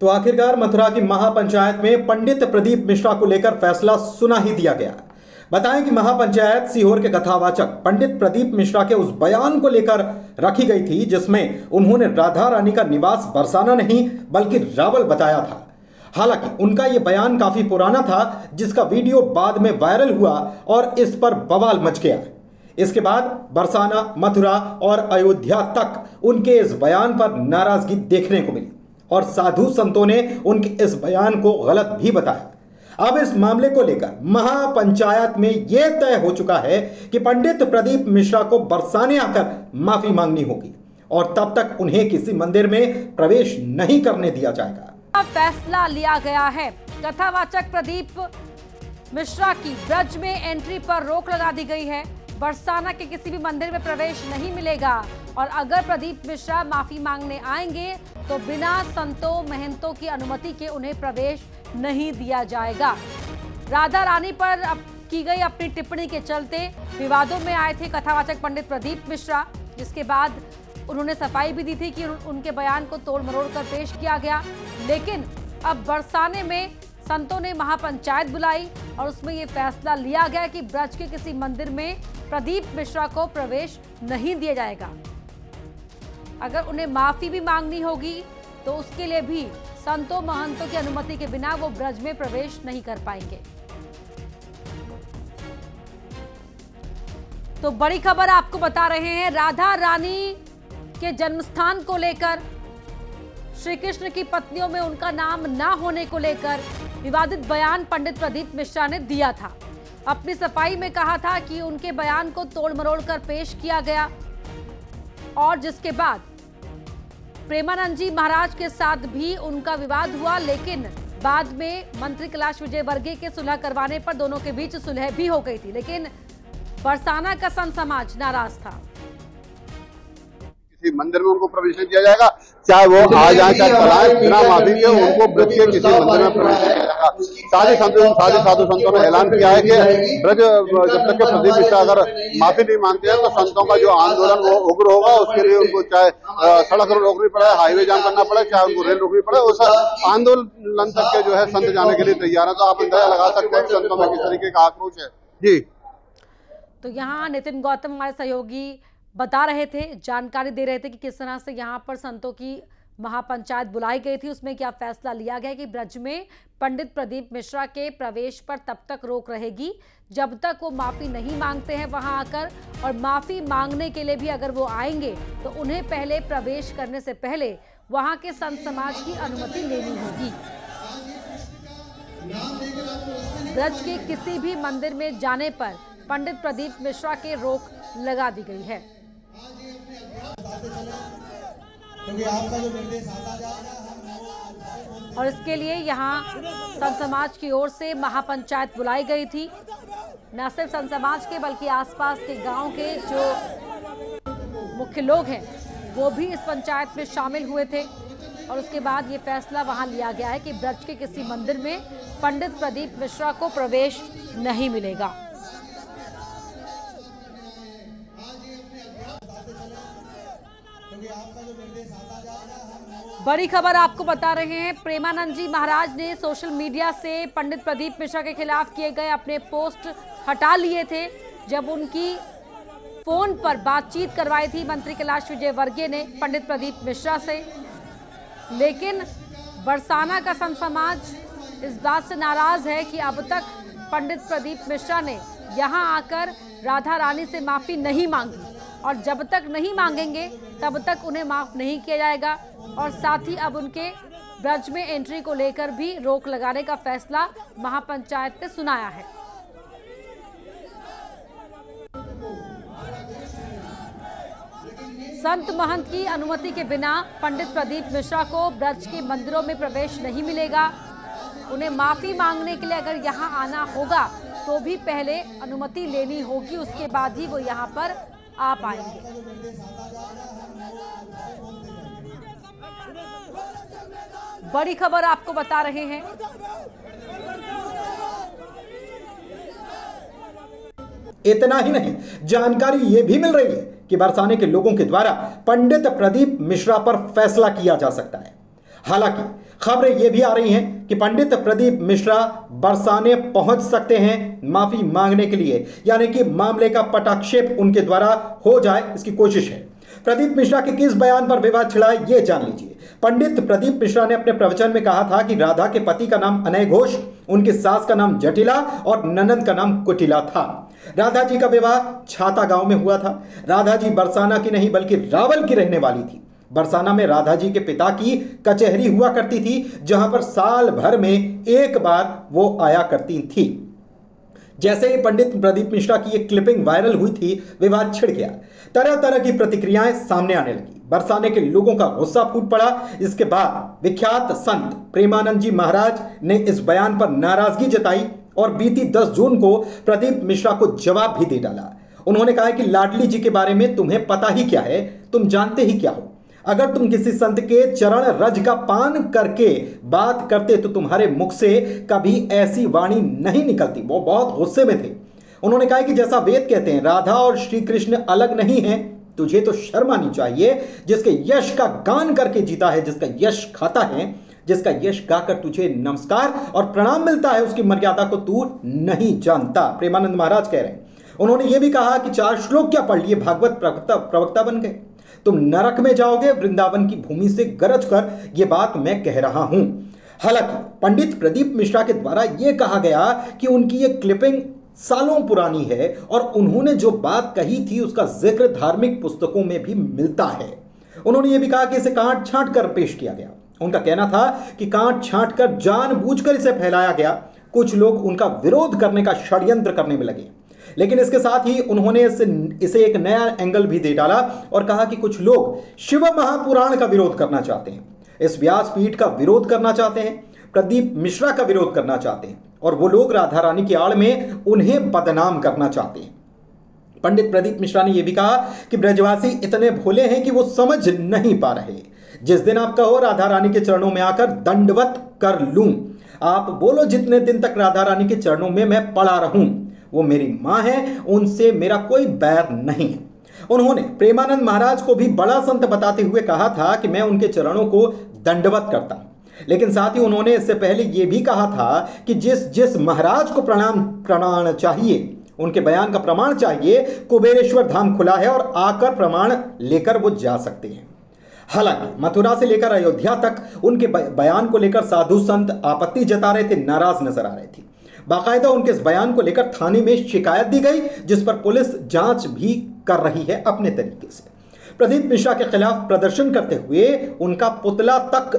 तो आखिरकार मथुरा की महापंचायत में पंडित प्रदीप मिश्रा को लेकर फैसला सुना ही दिया गया। बताएँ कि महापंचायत सीहोर के कथावाचक पंडित प्रदीप मिश्रा के उस बयान को लेकर रखी गई थी, जिसमें उन्होंने राधा रानी का निवास बरसाना नहीं, बल्कि रावल बताया था। हालाँकि उनका यह बयान काफ़ी पुराना था, जिसका वीडियो बाद में वायरल हुआ और इस पर बवाल मच गया। इसके बाद बरसाना, मथुरा और अयोध्या तक उनके इस बयान पर नाराज़गी देखने को मिली। और साधु संतों ने उनके इस बयान को गलत भी बताया। अब इस मामले को लेकर महापंचायत में यह तय हो चुका है कि पंडित प्रदीप मिश्रा को बरसाने आकर माफ़ी मांगनी होगी और तब तक उन्हें किसी मंदिर में प्रवेश नहीं करने दिया जाएगा। फैसला लिया गया है। कथावाचक प्रदीप मिश्रा की ब्रज में एंट्री पर रोक लगा दी गई है। बरसाना के किसी भी मंदिर में प्रवेश नहीं मिलेगा। और अगर प्रदीप मिश्रा माफ़ी मांगने आएँगे तो बिना संतों, महंतों की अनुमति के उन्हें प्रवेश नहीं दिया जाएगा। राधा रानी पर की गई अपनी टिप्पणी के चलते विवादों में आए थे कथावाचक पंडित प्रदीप मिश्रा, जिसके बाद उन्होंने सफ़ाई भी दी थी कि उनके बयान को तोड़ मरोड़ कर पेश किया गया। लेकिन अब बरसाने में संतों ने महापंचायत बुलाई और उसमें ये फैसला लिया गया कि ब्रज के किसी मंदिर में प्रदीप मिश्रा को प्रवेश नहीं दिया जाएगा। अगर उन्हें माफ़ी भी मांगनी होगी तो उसके लिए भी संतों महंतों की अनुमति के बिना वो ब्रज में प्रवेश नहीं कर पाएँगे। तो बड़ी खबर आपको बता रहे हैं, राधा रानी के जन्मस्थान को लेकर, श्री कृष्ण की पत्नियों में उनका नाम ना होने को लेकर विवादित बयान पंडित प्रदीप मिश्रा ने दिया था। अपनी सफ़ाई में कहा था कि उनके बयान को तोड़ मरोड़ कर पेश किया गया और जिसके बाद प्रेमानंद जी महाराज के साथ भी उनका विवाद हुआ लेकिन बाद में मंत्री कैलाश विजय वर्गीय के सुलह करवाने पर दोनों के बीच सुलह भी हो गई थी लेकिन बरसाना का सन समाज नाराज़ था। किसी मंदिर में उनको प्रवेश दिया जाएगा चाहे वो आ जाए चाहे बिना माफ़ी के उनको के किसी मंदिर में प्रवेश सारे संतों सारे साधु संतों ने ऐलान किया है कि ब्रज जब तक के प्रदीप मिश्रा अगर माफ़ी नहीं मांगते हैं तो संतों का जो आंदोलन वो उग्र होगा उसके लिए उनको चाहे सड़क रोकनी पड़े हाईवे जाम करना पड़े चाहे उनको रेल रोकनी पड़े उस आंदोलन तक के जो है संत जाने के लिए तैयार है। तो आप अंदाज़ा लगा सकते हैं संतों में किस तरीके का आक्रोश है। जी। तो यहाँ नितिन गौतम हमारे सहयोगी बता रहे थे जानकारी दे रहे थे कि किस तरह से यहाँ पर संतों की महापंचायत बुलाई गई थी। उसमें क्या फैसला लिया गया कि ब्रज में पंडित प्रदीप मिश्रा के प्रवेश पर तब तक रोक रहेगी। जब तक वो माफ़ी नहीं मांगते हैं वहाँ आकर और माफ़ी मांगने के लिए भी अगर वो आएँगे तो उन्हें पहले प्रवेश करने से पहले वहाँ के संत समाज की अनुमति लेनी होगी। ब्रज के किसी भी मंदिर में जाने पर पंडित प्रदीप मिश्रा के रोक लगा दी गई है। और इसके लिए यहाँ संत समाज की ओर से महापंचायत बुलाई गई थी। न सिर्फ़ संत समाज के, बल्कि आसपास के गाँव के जो मुख्य लोग हैं, वो भी इस पंचायत में शामिल हुए थे। और उसके बाद ये फैसला वहाँ लिया गया है कि ब्रज के किसी मंदिर में पंडित प्रदीप मिश्रा को प्रवेश नहीं मिलेगा। बड़ी खबर आपको बता रहे हैं, प्रेमानंद जी महाराज ने सोशल मीडिया से पंडित प्रदीप मिश्रा के खिलाफ किए गए अपने पोस्ट हटा लिए थे, जब उनकी फ़ोन पर बातचीत करवाई थी मंत्री कैलाश विजय वर्गीय ने पंडित प्रदीप मिश्रा से। लेकिन बरसाना का संत समाज इस बात से नाराज़ है कि अब तक पंडित प्रदीप मिश्रा ने यहाँ आकर राधा रानी से माफ़ी नहीं मांगी। और जब तक नहीं मांगेंगे, तब तक उन्हें माफ़ नहीं किया जाएगा। और साथ ही अब उनके ब्रज में एंट्री को लेकर भी रोक लगाने का फैसला महापंचायत ने सुनाया है। संत महंत की अनुमति के बिना पंडित प्रदीप मिश्रा को ब्रज के मंदिरों में प्रवेश नहीं मिलेगा। उन्हें माफ़ी मांगने के लिए अगर यहाँ आना होगा तो भी पहले अनुमति लेनी होगी। उसके बाद ही वो यहाँ पर आ पाएँगे बड़ी खबर आपको बता रहे हैं। इतना ही नहीं, जानकारी यह भी मिल रही है कि बरसाने के लोगों के द्वारा पंडित प्रदीप मिश्रा पर फैसला किया जा सकता है। हालाँकि खबरें ये भी आ रही हैं कि पंडित प्रदीप मिश्रा बरसाने पहुँच सकते हैं माफ़ी मांगने के लिए। यानी कि मामले का पटाक्षेप उनके द्वारा हो जाए, इसकी कोशिश है। प्रदीप मिश्रा के किस बयान पर विवाद छिड़ा ये जान लीजिए। पंडित प्रदीप मिश्रा ने अपने प्रवचन में कहा था कि राधा के पति का नाम अनय घोष, उनकी सास का नाम जटिला और ननंद का नाम कुटिला था। राधा जी का विवाह छाता गाँव में हुआ था। राधा जी बरसाना की नहीं, बल्कि रावल की रहने वाली थी। बरसाना में राधा जी के पिता की कचहरी हुआ करती थी, जहाँ पर साल भर में एक बार वो आया करती थी। जैसे ही पंडित प्रदीप मिश्रा की एक क्लिपिंग वायरल हुई थी, विवाद छिड़ गया। तरह तरह की प्रतिक्रियाएँ सामने आने लगी। बरसाने के लोगों का गुस्सा फूट पड़ा। इसके बाद विख्यात संत प्रेमानंद जी महाराज ने इस बयान पर नाराज़गी जताई और बीती 10 जून को प्रदीप मिश्रा को जवाब भी दे डाला। उन्होंने कहा कि लाडली जी के बारे में तुम्हें पता ही क्या है? तुम जानते ही क्या हो? अगर तुम किसी संत के चरण रज का पान करके बात करते तो तुम्हारे मुख से कभी ऐसी वाणी नहीं निकलती। वो बहुत गुस्से में थे। उन्होंने कहा कि जैसा वेद कहते हैं, राधा और श्री कृष्ण अलग नहीं है। तुझे तो शर्म आनी चाहिए, जिसके यश का गान करके जीता है, जिसका यश खाता है, जिसका यश गाकर तुझे नमस्कार और प्रणाम मिलता है, उसकी मर्यादा को तू नहीं जानता। प्रेमानंद महाराज कह रहे हैं। उन्होंने यह भी कहा कि चार श्लोक क्या पढ़ लिए? भागवत प्रवक्ता प्रवक्ता बन गए। तुम नरक में जाओगे, वृंदावन की भूमि से गरज कर यह बात मैं कह रहा हूँ। हालाँकि पंडित प्रदीप मिश्रा के द्वारा यह कहा गया कि उनकी यह क्लिपिंग सालों पुरानी है और उन्होंने जो बात कही थी, उसका ज़िक्र धार्मिक पुस्तकों में भी मिलता है। उन्होंने यह भी कहा कि इसे काट छांट कर पेश किया गया। उनका कहना था कि काट छांट कर जानबूझकर इसे फैलाया गया। कुछ लोग उनका विरोध करने का षड्यंत्र करने में लगे। लेकिन इसके साथ ही उन्होंने इसे इसे एक नया एंगल भी दे डाला और कहा कि कुछ लोग शिव महापुराण का विरोध करना चाहते हैं। इस व्यासपीठ का विरोध करना चाहते हैं, प्रदीप मिश्रा का विरोध करना चाहते हैं और वो लोग राधा रानी की आड़ में उन्हें बदनाम करना चाहते हैं। पंडित प्रदीप मिश्रा ने यह भी कहा कि ब्रजवासी इतने भोले हैं कि वो समझ नहीं पा रहे। जिस दिन आप कहो राधा रानी के चरणों में आकर दंडवत कर लूँ, आप बोलो जितने दिन तक राधा रानी के चरणों में मैं पड़ा रहूँ। वो मेरी माँ है, उनसे मेरा कोई बैर नहीं है। उन्होंने प्रेमानंद महाराज को भी बड़ा संत बताते हुए कहा था कि मैं उनके चरणों को दंडवत करता लेकिन साथ ही उन्होंने इससे पहले यह भी कहा था कि जिस जिस महाराज को प्रणाम प्रमाण चाहिए, उनके बयान का प्रमाण चाहिए, कुबेरेश्वर धाम खुला है और आकर प्रमाण लेकर वो जा सकते हैं। हालाँकि मथुरा से लेकर अयोध्या तक उनके बयान को लेकर साधु संत आपत्ति जता रहे थे, नाराज़ नज़र आ रहे थे। बाकायदा उनके इस बयान को लेकर थाने में शिकायत दी गई, जिस पर पुलिस जाँच भी कर रही है अपने तरीके से। प्रदीप मिश्रा के खिलाफ प्रदर्शन करते हुए उनका पुतला तक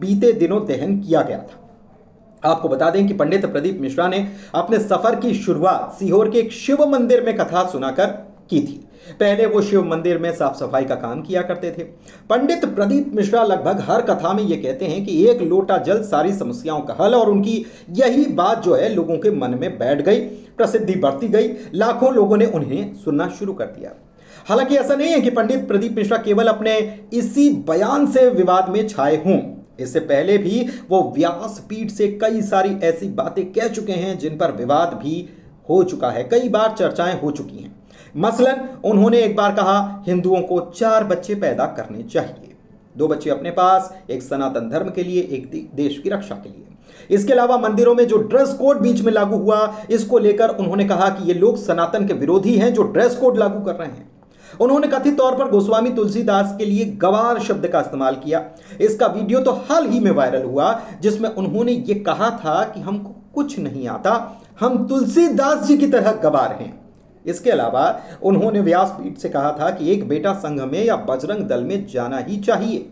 बीते दिनों दहन किया गया था। आपको बता दें कि पंडित प्रदीप मिश्रा ने अपने सफ़र की शुरुआत सीहोर के एक शिव मंदिर में कथा सुनाकर की थी। पहले वो शिव मंदिर में साफ़ सफ़ाई का काम किया करते थे। पंडित प्रदीप मिश्रा लगभग हर कथा में ये कहते हैं कि एक लोटा जल सारी समस्याओं का हल और उनकी यही बात जो है लोगों के मन में बैठ गई, प्रसिद्धि बढ़ती गई, लाखों लोगों ने उन्हें सुनना शुरू कर दिया। हालाँकि ऐसा नहीं है कि पंडित प्रदीप मिश्रा केवल अपने इसी बयान से विवाद में छाए हों। इससे पहले भी वो व्यासपीठ से कई सारी ऐसी बातें कह चुके हैं जिन पर विवाद भी हो चुका है। कई बार चर्चाएँ हो चुकी हैं। मसलन, उन्होंने एक बार कहा, हिंदुओं को चार बच्चे पैदा करने चाहिए। दो बच्चे अपने पास, एक सनातन धर्म के लिए, एक देश की रक्षा के लिए। इसके अलावा मंदिरों में जो ड्रेस कोड बीच में लागू हुआ, इसको लेकर उन्होंने कहा कि ये लोग सनातन के विरोधी हैं जो ड्रेस कोड लागू कर रहे हैं। उन्होंने कथित तौर पर गोस्वामी तुलसीदास के लिए गवार शब्द का इस्तेमाल किया। इसका वीडियो तो हाल ही में वायरल हुआ, जिसमें उन्होंने ये कहा था कि हमको कुछ नहीं आता, हम तुलसीदास जी की तरह गवार हैं। इसके अलावा उन्होंने व्यासपीठ से कहा था कि एक बेटा संघ में या बजरंग दल में जाना ही चाहिए।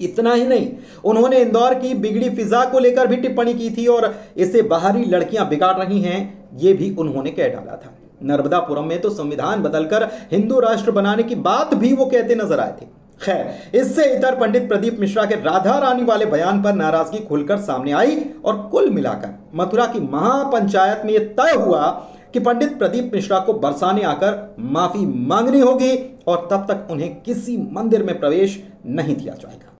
इतना ही नहीं, उन्होंने इंदौर की बिगड़ी फिजा को लेकर भी टिप्पणी की थी और इसे बाहरी लड़कियाँ बिगाड़ रही हैं, ये भी उन्होंने कह डाला था। नर्मदापुरम में तो संविधान बदलकर हिंदू राष्ट्र बनाने की बात भी वो कहते नज़र आए थे। खैर, इससे इतर पंडित प्रदीप मिश्रा के राधा रानी वाले बयान पर नाराज़गी खुलकर सामने आई और कुल मिलाकर मथुरा की महापंचायत में यह तय हुआ कि पंडित प्रदीप मिश्रा को बरसाने आकर माफ़ी मांगनी होगी और तब तक उन्हें किसी मंदिर में प्रवेश नहीं दिया जाएगा।